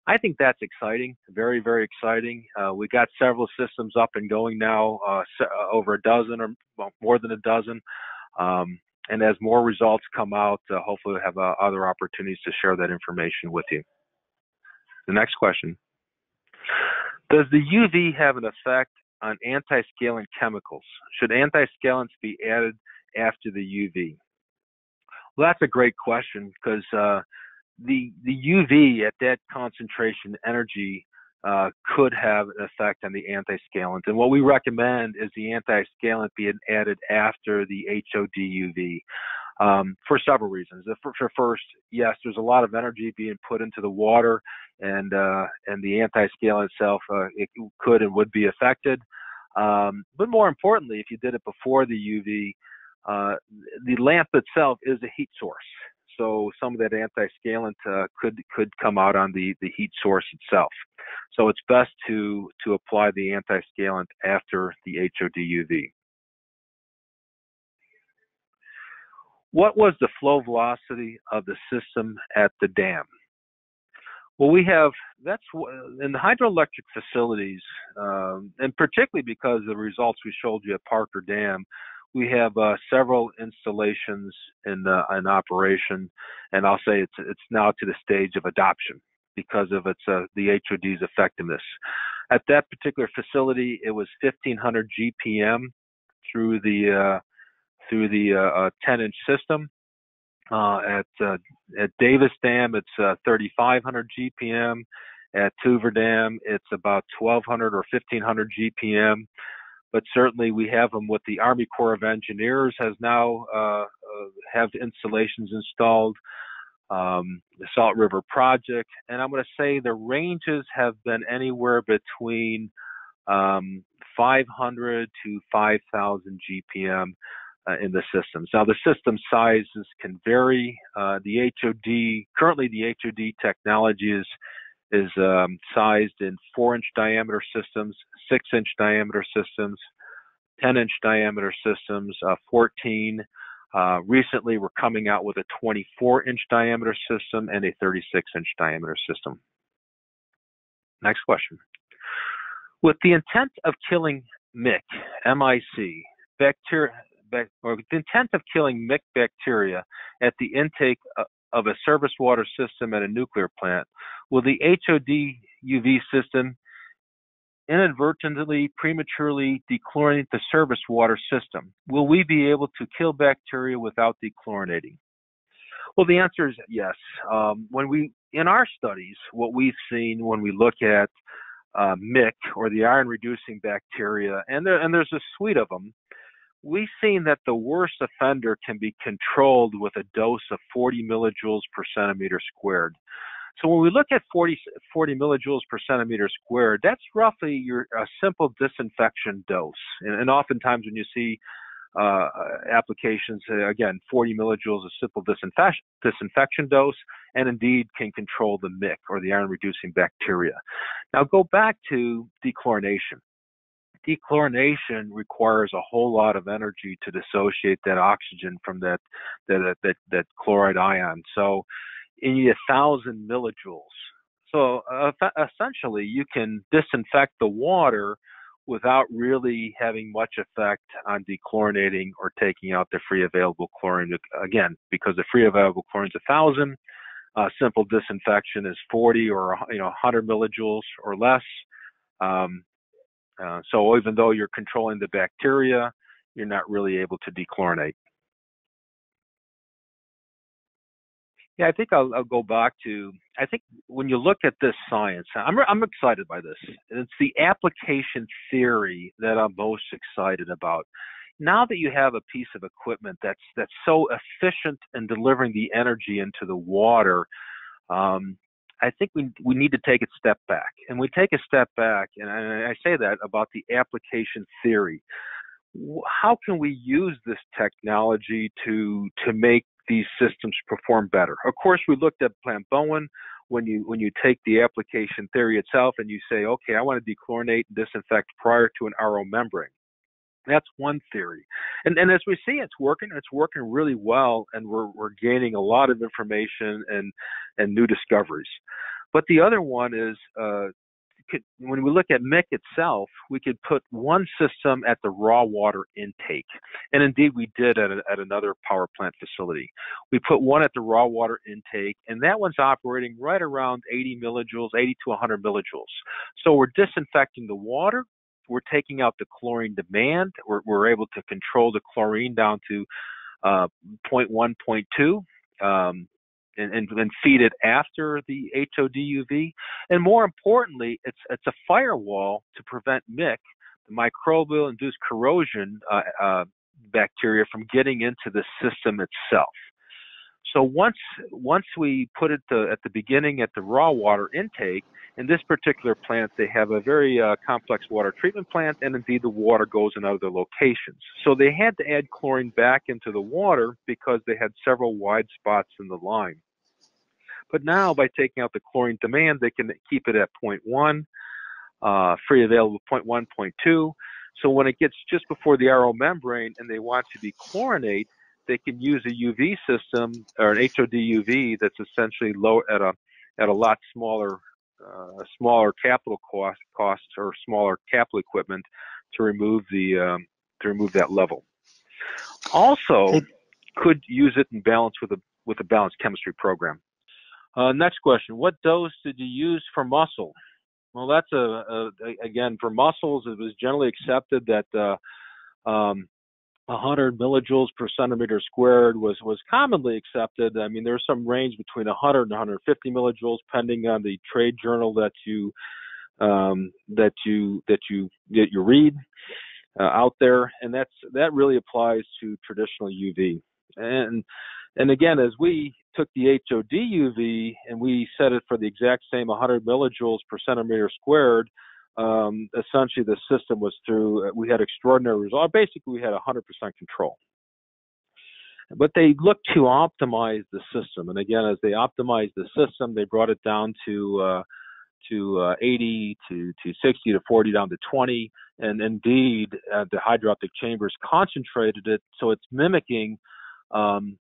I think that's exciting, very, very exciting. Uh, we got several systems up and going now, uh, uh, over a dozen or well, more than a dozen. Um, and as more results come out, uh, hopefully we'll have uh, other opportunities to share that information with you. The next question. Does the UV have an effect on anti-scalant chemicals? Should anti-scalants be added after the UV? Well, that's a great question because uh, the the UV at that concentration energy uh, could have an effect on the anti-scalant. And what we recommend is the anti-scalant being added after the HOD UV um, for several reasons. For, for, first, yes, there's a lot of energy being put into the water, and uh, and the anti-scalant itself uh, it could and would be affected. Um, but more importantly, if you did it before the UV, uh, the lamp itself is a heat source so some of that anti-scalant uh, could could come out on the the heat source itself. So it's best to to apply the anti-scalant after the HOD UV. What was the flow velocity of the system at the dam? Well, we have that's in the hydroelectric facilities, um, and particularly because of the results we showed you at Parker Dam, we have uh, several installations in uh, in operation, and I'll say it's it's now to the stage of adoption because of its uh, the HOD's effectiveness. At that particular facility, it was 1500 GPM through the uh, through the 10-inch uh, system. Uh, at at Davis Dam, it's 3500 GPM. At Hoover Dam, it's about 1200 or 1500 GPM but certainly we have them with the Army Corps of Engineers has now uh, uh, have installations installed. Um, the Salt River Project, and I'm going to say the ranges have been anywhere between um, 500 to 5,000 GPM uh, in the systems. Now the system sizes can vary. Uh, the HOD currently the HOD technology is is um, sized in four inch diameter systems, six inch diameter systems, 10 inch diameter systems, uh, 14. Uh, recently, we're coming out with a 24 inch diameter system and a 36 inch diameter system. Next question. With the intent of killing MIC, MIC, bacteria, or the intent of killing MIC bacteria at the intake of a service water system at a nuclear plant, will the HOD UV system inadvertently, prematurely dechlorinate the service water system? Will we be able to kill bacteria without dechlorinating? Well, the answer is yes. Um, when we in our studies, what we've seen when we look at uh, MIC or the iron reducing bacteria, and there, and there's a suite of them, we've seen that the worst offender can be controlled with a dose of 40 millijoules per centimeter squared. So when we look at 40, 40 millijoules per centimeter squared, that's roughly your a simple disinfection dose. And, and oftentimes when you see uh, applications, uh, again, 40 millijoules a simple disinfection, disinfection dose, and indeed can control the MIC or the iron reducing bacteria. Now go back to dechlorination dechlorination requires a whole lot of energy to dissociate that oxygen from that that that, that chloride ion. So you need a thousand millijoules. So uh, essentially, you can disinfect the water without really having much effect on dechlorinating or taking out the free available chlorine. Again, because the free available chlorine is a thousand, uh, simple disinfection is 40 or you know 100 millijoules or less. Um, uh, so even though you're controlling the bacteria, you're not really able to dechlorinate. Yeah, I think I'll, I'll, go back to. I think when you look at this science, I'm I'm excited by this. It's the application theory that I'm most excited about. Now that you have a piece of equipment that's that's so efficient in delivering the energy into the water, um, I think we we need to take a step back, and we take a step back, and I, I say that about the application theory. How can we use this technology to to make these systems perform better? Of course, we looked at Plant Bowen. When you when you take the application theory itself and you say, okay, I want to dechlorinate and disinfect prior to an RO membrane. That's one theory. And, and as we see, it's working. It's working really well, and we're, we're gaining a lot of information and, and new discoveries. But the other one is uh, could, when we look at MIC itself, we could put one system at the raw water intake. And indeed, we did at, a, at another power plant facility. We put one at the raw water intake, and that one's operating right around 80 millijoules, 80 to 100 millijoules. So we're disinfecting the water, we're taking out the chlorine demand. We're, we're able to control the chlorine down to uh, 0.1, 0.2. Um, and, and, feed it after the HODUV. And more importantly, it's it's a firewall to prevent MIC, the microbial induced corrosion uh, uh, bacteria, from getting into the system itself. So once once we put it to, at the beginning at the raw water intake, in this particular plant, they have a very uh, complex water treatment plant, and indeed the water goes in other locations. So they had to add chlorine back into the water because they had several wide spots in the line. But now, by taking out the chlorine demand, they can keep it at 0.1, uh, free available 0.1, 0.2. So when it gets just before the RO membrane and they want to dechlorinate, they can use a UV system or an HOD UV that's essentially low at a at a lot smaller uh, smaller capital cost costs or smaller capital equipment to remove the um, to remove that level. Also, could use it in balance with a with a balanced chemistry program. Uh, next question: What dose did you use for mussel? Well, that's a, a again for mussels. It was generally accepted that uh, um, 100 millijoules per centimeter squared was was commonly accepted. I mean, there's some range between 100 and 150 millijoules, depending on the trade journal that you um, that you that you that you read uh, out there, and that's that really applies to traditional UV. And and again, as we took the HOD UV and we set it for the exact same 100 millijoules per centimeter squared, um, essentially the system was through, we had extraordinary results. Basically, we had 100% control. But they looked to optimize the system. And again, as they optimized the system, they brought it down to uh, to uh, 80 to, to 60 to 40 down to 20 and indeed uh, the hydroptic chambers concentrated it so it's mimicking um,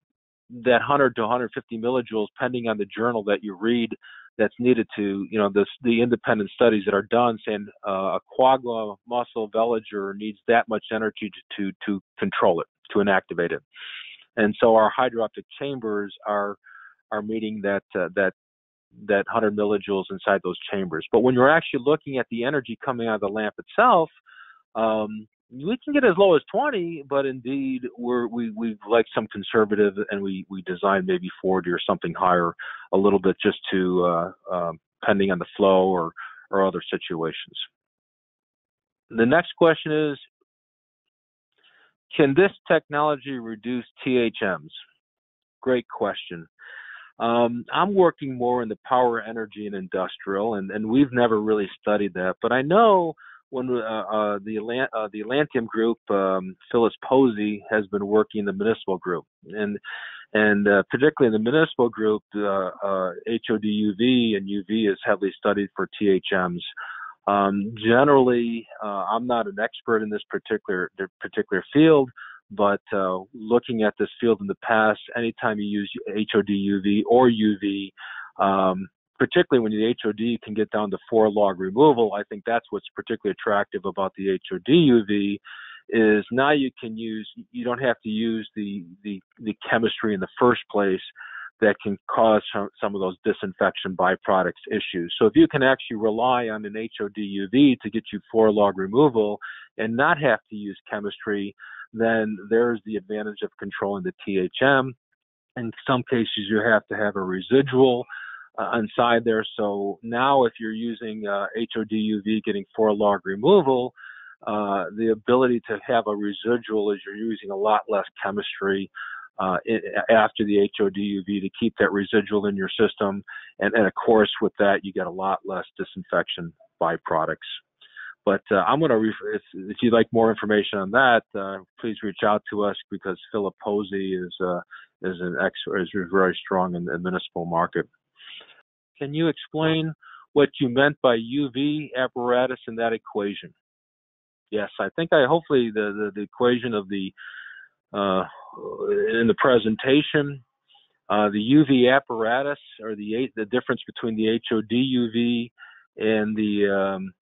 that 100 to 150 millijoules depending on the journal that you read that's needed to, you know, the independent studies that are done saying uh, a quagga mussel veliger needs that much energy to, to, to control it, to inactivate it. And so our hydroptic chambers are are meeting that uh, that that 100 millijoules inside those chambers. But when you're actually looking at the energy coming out of the lamp itself, um, we can get as low as 20, but indeed we're, we we like some conservative, and we we design maybe 40 or something higher, a little bit just to uh, uh, depending on the flow or or other situations. The next question is, can this technology reduce THMs? Great question. Um, I'm working more in the power, energy, and industrial, and, and we've never really studied that. But I know when uh, uh, the Atlant- uh, the Atlantium group, um, Phyllis Posey has been working in the municipal group, and and uh, particularly in the municipal group, uh, HOD UV and UV is heavily studied for THMs. Um, generally, uh, I'm not an expert in this particular particular field, but uh, looking at this field in the past, anytime you use HODUV or UV, um, particularly when the HOD can get down to four log removal, I think that's what's particularly attractive about the HOD UV is now you can use you don't have to use the the, the chemistry in the first place that can cause some, of those disinfection byproducts issues. So if you can actually rely on an HOD UV to get you four log removal and not have to use chemistry, then there's the advantage of controlling the THM. In some cases, you have to have a residual uh, inside there. So now, if you're using uh, HOD UV getting four log removal, uh, the ability to have a residual is you're using a lot less chemistry uh, after the HOD UV to keep that residual in your system. And, and of course, with that, you get a lot less disinfection byproducts. But uh, I'm going to, ref- if, you'd like more information on that, uh, please reach out to us because Philip Posey is uh, is an is very strong in the municipal market. Can you explain what you meant by UV apparatus in that equation? Yes, I think I hopefully the the, the equation of the uh, in the presentation. Uh, the UV apparatus, or the the difference between the HOD UV and the um,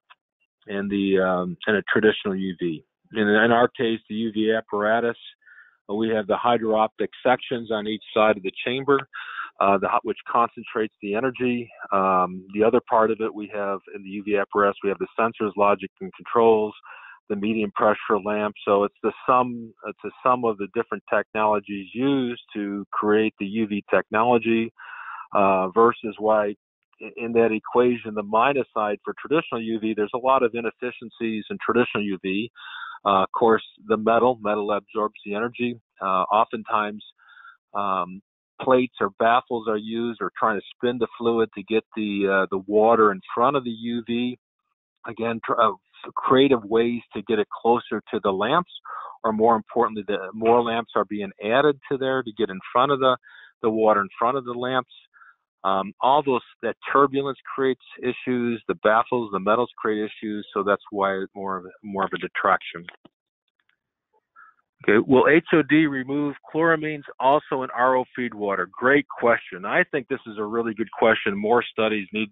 and the um, and a traditional UV. In, in our case, the UV apparatus, we have the hydro-optic sections on each side of the chamber, uh, the, which concentrates the energy. Um, the other part of it, we have in the UV apparatus, we have the sensors, logic, and controls the medium pressure lamp. So it's the sum it's the sum of the different technologies used to create the UV technology uh, versus why in that equation the minus side for traditional UV there's a lot of inefficiencies in traditional UV. Uh, of course, the metal metal absorbs the energy. Uh, oftentimes. Um, plates or baffles are used or trying to spin the fluid to get the uh, the water in front of the UV again tr- uh, creative ways to get it closer to the lamps, or more importantly, the more lamps are being added to there to get in front of the the water in front of the lamps. Um, all those that turbulence creates issues. The baffles, the metals create issues. So that's why more of more of a detraction. Okay, will HOD remove chloramines also in RO feed water? Great question. I think this is a really good question. More studies need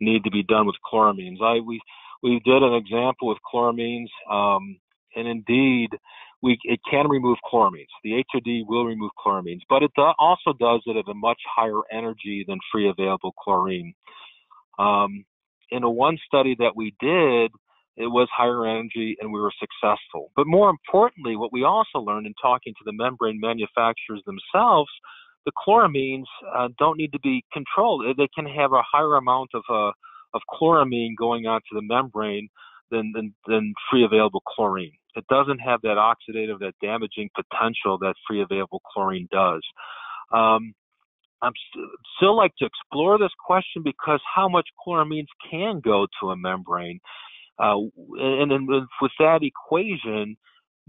need to be done with chloramines. I we we did an example with chloramines, um, and indeed, we it can remove chloramines. The HOD will remove chloramines, but it do, also does it at a much higher energy than free available chlorine. Um, in a one study that we did, it was higher energy and we were successful. But more importantly, what we also learned in talking to the membrane manufacturers themselves, the chloramines uh, don't need to be controlled. They can have a higher amount of uh, of chloramine going onto the membrane than, than, than free available chlorine. It doesn't have that oxidative, that damaging potential that free available chlorine does. Um, I'm st- still like to explore this question because how much chloramines can go to a membrane, uh, and then with that equation,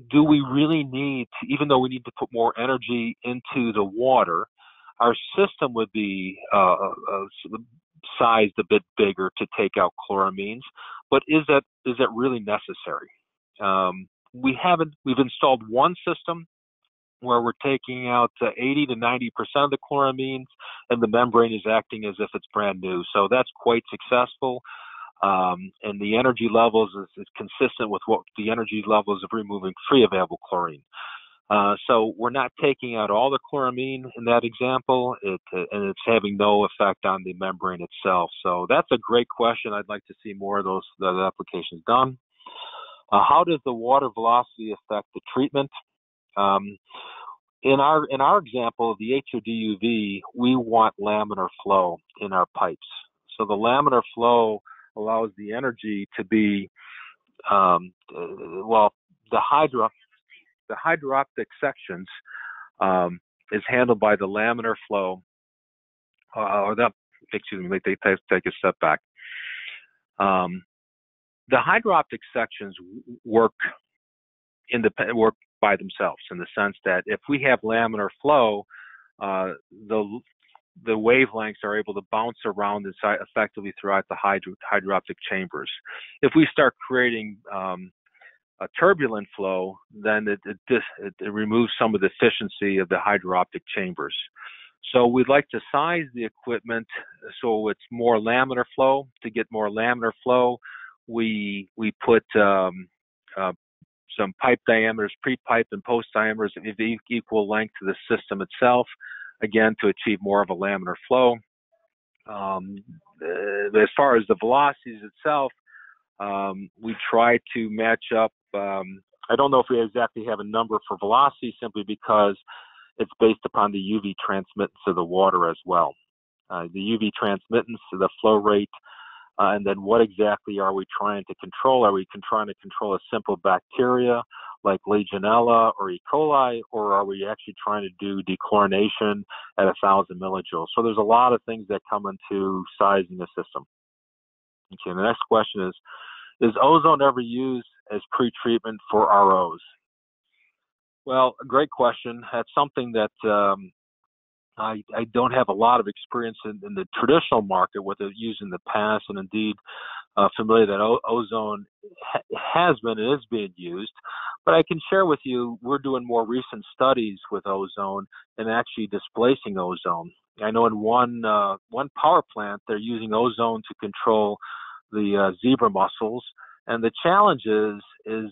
do we really need, to, even though we need to put more energy into the water, our system would be uh, uh, sized a bit bigger to take out chloramines. But is that is that really necessary? Um, we haven't. We've installed one system where we're taking out uh, 80 to 90 percent of the chloramines, and the membrane is acting as if it's brand new. So that's quite successful. Um, and the energy levels is, is, consistent with what the energy levels of removing free available chlorine. Uh, so we're not taking out all the chloramine in that example, it, uh, and it's having no effect on the membrane itself. So that's a great question. I'd like to see more of those, those applications done. Uh, how does the water velocity affect the treatment? Um, in our in our example of the HODUV, we want laminar flow in our pipes. So the laminar flow allows the energy to be um, uh, well the hydro the hydro-optic sections um, is handled by the laminar flow uh, or the excuse me take, take a step back um, the hydro-optic sections work independent work by themselves in the sense that if we have laminar flow, uh, the the wavelengths are able to bounce around inside effectively throughout the hydro, hydro-optic chambers. If we start creating um, a turbulent flow, then it, it, it, it, removes some of the efficiency of the hydro-optic chambers. So we'd like to size the equipment so it's more laminar flow. To get more laminar flow, we we put um, uh, some pipe diameters, pre-pipe and post diameters of equal length to the system itself, again to achieve more of a laminar flow. Um, uh, as far as the velocities itself, um, we try to match up. Um, I don't know if we exactly have a number for velocity simply because it's based upon the UV transmittance of the water as well. Uh, the UV transmittance, the flow rate, uh, and then what exactly are we trying to control? Are we trying to control a simple bacteria like Legionella or E. coli, or are we actually trying to do dechlorination at a thousand millijoules? So there's a lot of things that come into sizing the system. Okay, the next question is, is ozone ever used as pre-treatment for ROs? Well, great question. That's something that um, I, I don't have a lot of experience in, in the traditional market with it used in the past, and indeed uh, familiar that o- ozone ha- has been and is being used. But I can share with you, we're doing more recent studies with ozone and actually displacing ozone. I know in one uh, one power plant they're using ozone to control the uh, zebra mussels, and the challenge is is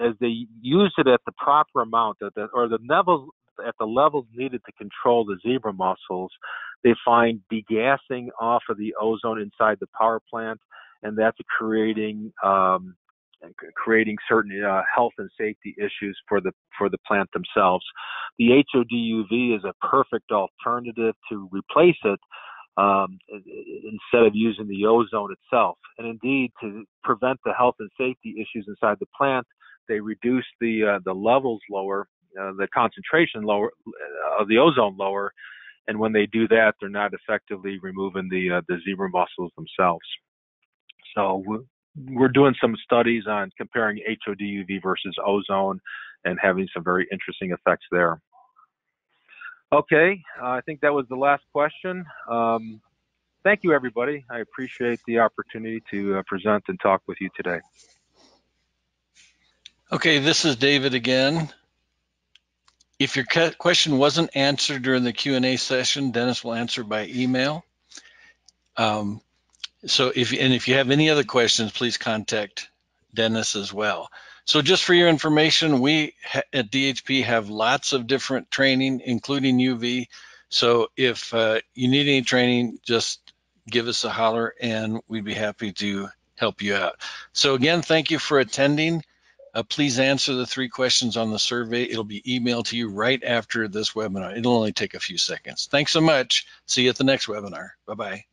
as they use it at the proper amount, the, or the levels at the levels needed to control the zebra mussels, they find degassing off of the ozone inside the power plant, and that's creating um, creating certain uh, health and safety issues for the for the plant themselves. The HODUV is a perfect alternative to replace it um, instead of using the ozone itself. And indeed, to prevent the health and safety issues inside the plant, they reduce the uh, the levels lower uh, the concentration lower uh, of the ozone lower, and when they do that, they're not effectively removing the uh, the zebra mussels themselves. So we're doing some studies on comparing HODUV versus ozone and having some very interesting effects there. Okay, uh, I think that was the last question. Um, thank you, everybody. I appreciate the opportunity to present and talk with you today. Okay, this is David again. If your question wasn't answered during the Q&A session, Dennis will answer by email. Um, so if and if you have any other questions, please contact Dennis as well. So just for your information, we at DHP have lots of different training, including UV. So if uh, you need any training, just give us a holler and we'd be happy to help you out. So again, thank you for attending. Uh, please answer the three questions on the survey. It'll be emailed to you right after this webinar. It'll only take a few seconds. Thanks so much. See you at the next webinar. Bye-bye.